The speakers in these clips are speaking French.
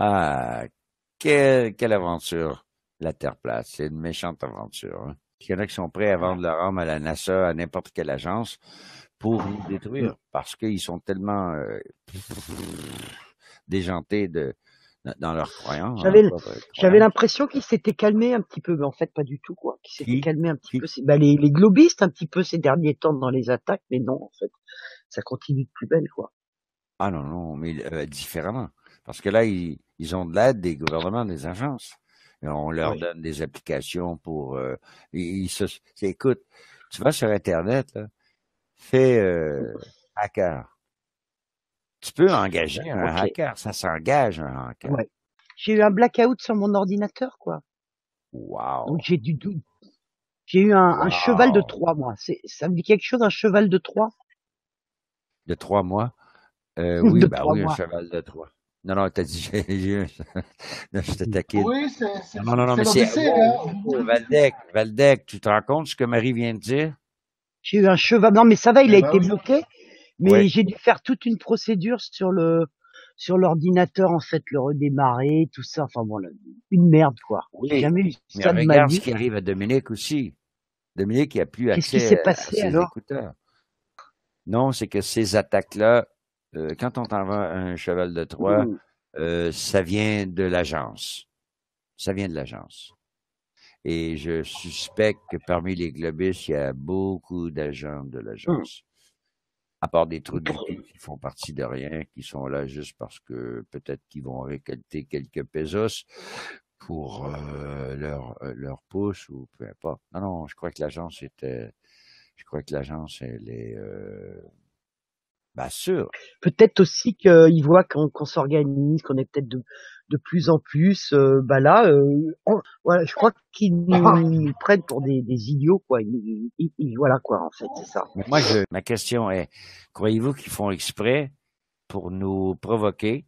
Ah, quelle, quelle aventure, la Terre plate. C'est une méchante aventure. Hein. Il y en a qui sont prêts à vendre leur âme à la NASA, à n'importe quelle agence, pour nous détruire, parce qu'ils sont tellement euh, déjantés de, dans leurs croyances. J'avais, hein, j'avais l'impression qu'ils s'étaient calmés un petit peu, mais en fait pas du tout quoi. Qu'ils s'étaient calmés un petit peu. Bah, les, les globistes un petit peu ces derniers temps dans les attaques, mais non en fait, ça continue de plus belle quoi. Ah non non, mais euh, différemment, parce que là ils, ils ont de l'aide des gouvernements, des agences. Et on leur Oui. donne des applications pour. Euh, ils, ils se, écoute, tu vas sur internet, là, fais euh, hacker. Tu peux engager un hacker, ça s'engage un hacker. Ouais. J'ai eu un blackout sur mon ordinateur quoi. Wow. Donc j'ai du J'ai eu un, un cheval de Troie moi. C'est, ça me dit quelque chose un cheval de Troie De trois mois? Euh, oui, bah trois oui, un mois. cheval de trois. Non, non, t'as dit, j'ai j'ai Non, je te taquine. Oui, c'est Non, non, non, mais c'est hein. wow, Valdec, Valdec, tu te rends compte ce que Marie vient de dire? J'ai eu un cheval. Non mais ça va, il a Eh ben été oui. bloqué. Mais Oui. j'ai dû faire toute une procédure sur le sur l'ordinateur en fait, le redémarrer, tout ça. Enfin bon, là, une merde quoi. J'ai Oui. jamais eu Mais ça de ma regarde ce vie. qui arrive à Dominique aussi. Dominique, il a plus Qu'est-ce qui accès s'est à, à passé ses alors? écouteurs. Non, c'est que ces attaques-là, euh, quand on t'envoie un cheval de Troie, Mmh. euh, ça vient de l'agence. Ça vient de l'agence. Et je suspecte que parmi les globistes, il y a beaucoup d'agents de Mmh. l'agence. À part des trous de cul qui font partie de rien, qui sont là juste parce que peut-être qu'ils vont récolter quelques pesos pour euh, leur euh, leur pouce ou peu importe. Non, non, je crois que l'agence était, je crois que l'agence elle est, euh, bah sûr. Peut-être aussi qu'ils voient qu'on s'organise, qu'on est peut-être de, de plus en plus. euh, bah là, euh, on- voilà, je crois qu'ils nous, nous prennent pour des, des idiots, quoi. Ils, ils- ils- voilà, quoi, en fait, c'est ça. Mais moi, je, ma question est, croyez-vous qu'ils font exprès pour nous provoquer,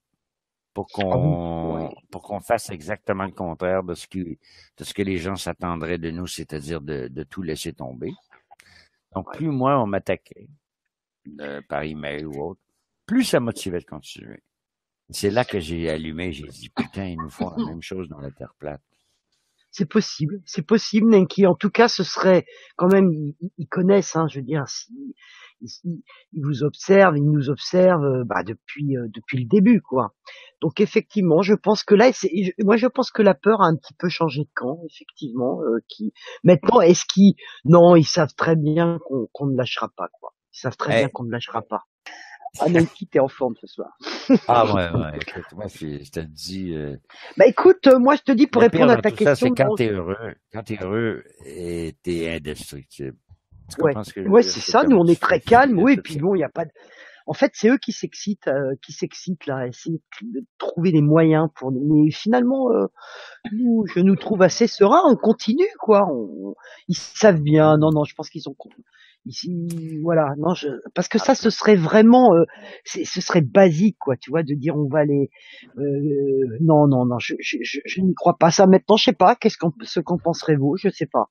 pour Ah oui, qu'on ouais. pour qu'on fasse exactement le contraire de ce qui de ce que les gens s'attendraient de nous, c'est-à-dire de, de tout laisser tomber? Donc, plus moi on m'attaquait euh, par email ou autre, plus ça motivait de continuer. C'est là que j'ai allumé, j'ai dit putain, ils nous font la même chose dans la terre plate. C'est possible, c'est possible, Nenki. En tout cas, ce serait quand même, ils, connaissent, hein, je veux dire, si, ils, vous observent, ils nous observent euh, bah, depuis euh, depuis le début, quoi. Donc effectivement, je pense que là, moi, je pense que la peur a un petit peu changé de camp, effectivement. Euh, qui maintenant, est-ce qu'ils, non, ils savent très bien qu'on qu'on ne lâchera pas, quoi. Ils savent très Eh. bien qu'on ne lâchera pas. Ah, Nenki, t'es en forme ce soir? Ah ouais, ouais, écoute, moi, je te dis, euh, Bah écoute, euh, moi, je te dis pour répondre à ta question. c'est quand t'es heureux, quand t'es heureux, et t'es indestructible. Tu Ouais, que ouais, c'est ça. Nous, on est très calme, oui. Et puis bon, il y a pas de. En fait, c'est eux qui s'excitent, euh, qui s'excitent là, essayer de trouver des moyens pour nous. Mais finalement, euh, nous, je nous trouve assez serein. On continue, quoi. On- Ils savent bien. Non, non, je pense qu'ils ont. Ici, voilà. Non, je... parce que ça, ce serait vraiment, euh, ce serait basique, quoi. Tu vois, de dire on va les. euh, non, non, non. Je, je, je, je n'y crois pas. Ça maintenant, je sais pas. Qu'est-ce qu'on, ce qu'en penserez-vous Je sais pas.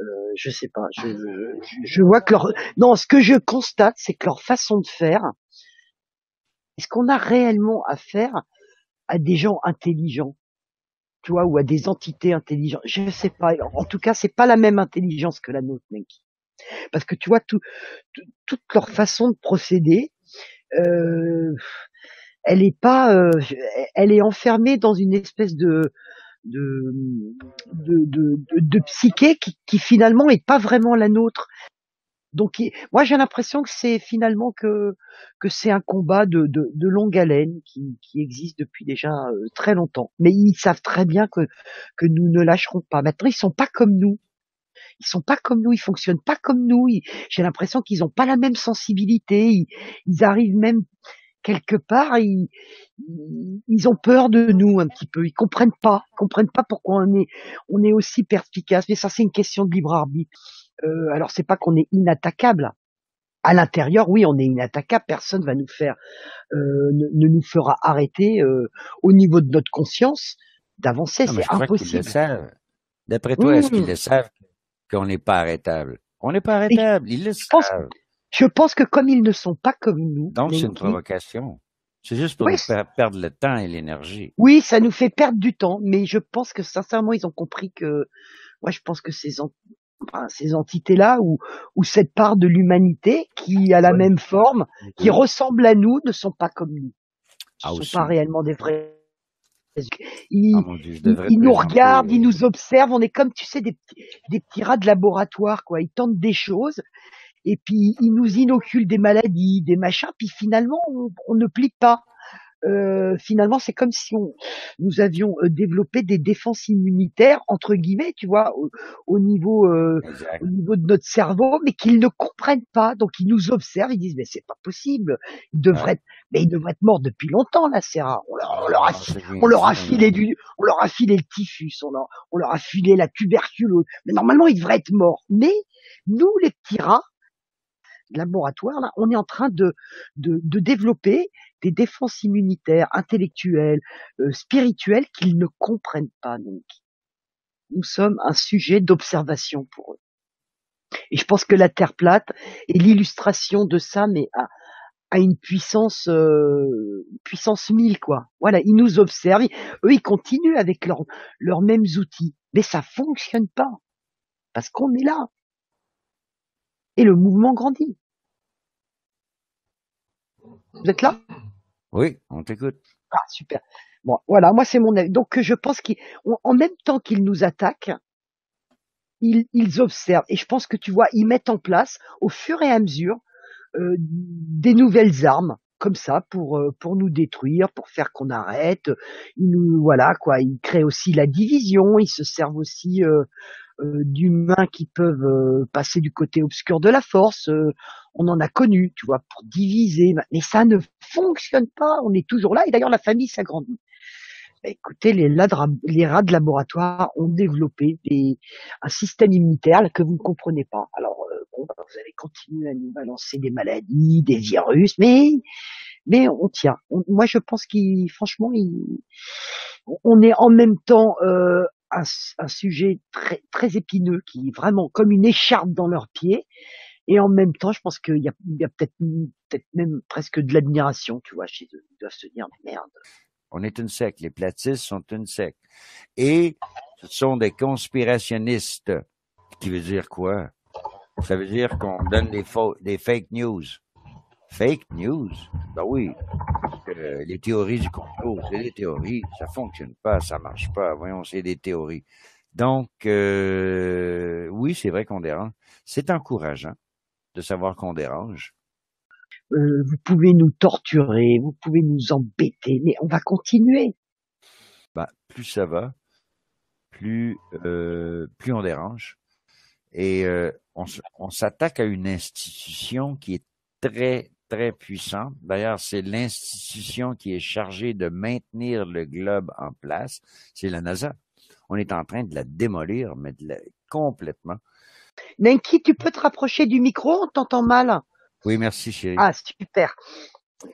Euh, je sais pas. Je, je, je vois que leur, non, ce que je constate, c'est que leur façon de faire, est-ce qu'on a réellement affaire à des gens intelligents, tu vois, ou à des entités intelligentes? Je sais pas. En tout cas, c'est pas la même intelligence que la nôtre, mec. Parce que tu vois, tout, tout- toute leur façon de procéder, euh, elle est pas, euh, elle est enfermée dans une espèce de de psyché qui, finalement est pas vraiment la nôtre. Donc moi j'ai l'impression que c'est finalement que c'est un combat de, longue haleine qui, existe depuis déjà euh, très longtemps. Mais ils savent très bien que que nous ne lâcherons pas. Maintenant ils sont pas comme nous. Ils sont pas comme nous. Ils fonctionnent pas comme nous. J'ai l'impression qu'ils ont pas la même sensibilité. Ils, ils arrivent même quelque part. Ils, ils ont peur de nous un petit peu. Ils comprennent pas. Ils comprennent pas pourquoi on est on est aussi perspicace. Mais ça c'est une question de libre arbitre. Euh, alors c'est pas qu'on est inattaquable. À l'intérieur, oui, on est inattaquable. Personne va nous faire, euh, ne, ne nous fera arrêter euh, au niveau de notre conscience d'avancer. C'est impossible. D'après toi, est-ce qu'ils Mmh. le savent? Qu'on n'est pas arrêtable? On n'est pas arrêtable. Ils le je pense, savent. je pense que comme ils ne sont pas comme nous, Donc, c'est une provocation. C'est juste pour Oui, nous faire perdre le temps et l'énergie. Oui, ça nous fait perdre du temps, mais je pense que sincèrement, ils ont compris que, moi, je pense que ces, en- enfin, ces entités-là, ou, ou cette part de l'humanité qui a la même forme, qui Oui. ressemble à nous, ne sont pas comme nous. Ce Ah, sont aussi. pas réellement des vrais. Ils, Ah Dieu, ils, nous regardent, ils nous observent. On est comme, tu sais, des petits, des petits rats de laboratoire, quoi. Ils tentent des choses et puis ils nous inoculent des maladies, des machins. Puis finalement, on, on ne plie pas. Euh, finalement, c'est comme si on, nous avions euh, développé des défenses immunitaires entre guillemets, tu vois, au, au niveau euh, au niveau de notre cerveau, mais qu'ils ne comprennent pas. Donc ils nous observent, ils disent mais c'est pas possible. Ils devraient, Ouais. être, mais ils devraient être morts depuis longtemps là, rats. On leur, on leur a, Ah, on leur a filé du, on leur a filé le typhus, on leur, on leur a filé la tuberculose. Mais normalement ils devraient être morts. Mais nous les petits rats laboratoire là, on est en train de de, de développer des défenses immunitaires, intellectuelles, euh, spirituelles qu'ils ne comprennent pas. Donc nous sommes un sujet d'observation pour eux. Et je pense que la Terre plate est l'illustration de ça, mais à, une puissance euh, puissance 1000 quoi. Voilà, ils nous observent, eux ils continuent avec leurs leurs mêmes outils, mais ça fonctionne pas parce qu'on est là et le mouvement grandit. Vous êtes là? Oui, on t'écoute. Ah super. Bon, voilà, moi c'est mon avis. Donc je pense qu'en même temps qu'ils nous attaquent, ils, ils observent et je pense que tu vois, ils mettent en place au fur et à mesure euh, des nouvelles armes comme ça pour euh, pour nous détruire, pour faire qu'on arrête. Ils nous voilà quoi. Ils créent aussi la division. Ils se servent aussi euh, euh, d'humains qui peuvent euh, passer du côté obscur de la force. Euh, on en a connu, tu vois, pour diviser. Mais ça ne fonctionne pas. On est toujours là et d'ailleurs la famille s'agrandit. Bah, Écoutez, les, rats de laboratoire ont développé des, un système immunitaire que vous ne comprenez pas. Alors, euh, bon, bah, vous allez continuer à nous balancer des maladies, des virus, mais mais on tient. Moi, je pense qu'il, franchement, il- on est en même temps euh, un, sujet très très épineux qui est vraiment comme une écharpe dans leurs pieds. Et en même temps, je pense qu'il y a, a peut-être même presque de l'admiration, tu vois, chez eux. Ils doivent se dire, merde. On est une secte. Les platistes sont une secte. Et ce sont des conspirationnistes. Qui veut dire quoi? Ça veut dire qu'on donne des, faux, des fake news. Fake news? Ben oui. Parce que les théories du complot, c'est des théories. Ça fonctionne pas, ça marche pas. Voyons, c'est des théories. Donc, euh, oui, c'est vrai qu'on dérange. C'est encourageant de savoir qu'on dérange. Euh, vous pouvez nous torturer, vous pouvez nous embêter, mais on va continuer. Ben, plus ça va, plus, euh, plus on dérange. Et on s'attaque à une institution qui est très, très puissante. D'ailleurs, c'est l'institution qui est chargée de maintenir le globe en place. C'est la NASA. On est en train de la démolir, mais de la- complètement. Nenki, tu peux te rapprocher du micro, on t'entend mal. Oui, merci, chérie. Ah, super.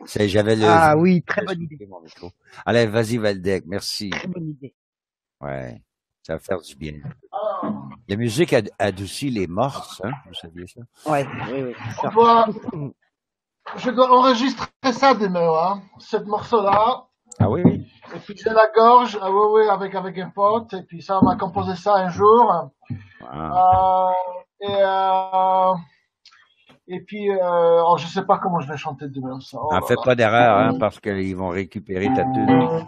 J'avais le. Ah oui, très bonne idée. mon micro. Allez, vas-y, Valdec. Merci. Très bonne idée. Ouais. Ça va faire du bien. La musique ad- adoucit les morses, hein? Vous saviez ça? Ouais, oui, oui, doit, je dois enregistrer ça demain, hein, cette morceau-là. Ah oui, oui. Et puis j'ai la gorge, ah oui, oui, avec, avec un pote. Et puis ça, on m'a composé ça un jour. Ah. Euh, et, euh, et puis, euh, oh, je sais pas comment je vais chanter demain ça. Oh là fais pas d'erreur, hein, parce qu'ils vont récupérer ta tune.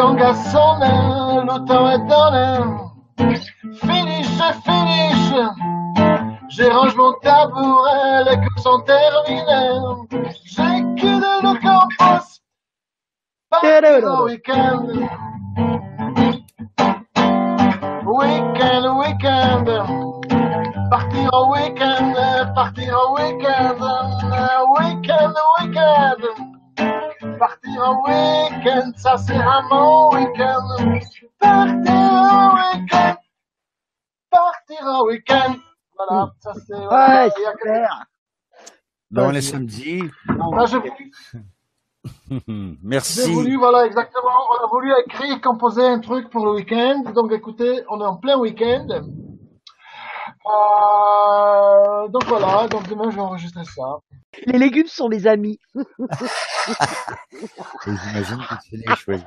Gang a sonné, le temps est donné. Finish, finish. J'ai rangé mon tabouret, les cours sont terminés. J'ai quitté le campus. Partir au week-end. Week-end, week-end. Partir au week-end, partir au week-end. Week-end, au week-end, ça c'est un bon week-end. Partir au week-end. Partir au week-end. Voilà, ça c'est. Ouais, il y a que- super. Bon, Vas-y. le samedi. Là, je, Merci. J'ai voulu, voilà, exactement. On a voulu écrire, composer un truc pour le week-end. Donc, écoutez, on est en plein week-end. Euh, donc voilà, donc demain je vais enregistrer ça. Les légumes sont mes amis. J'imagine que tu les choisis.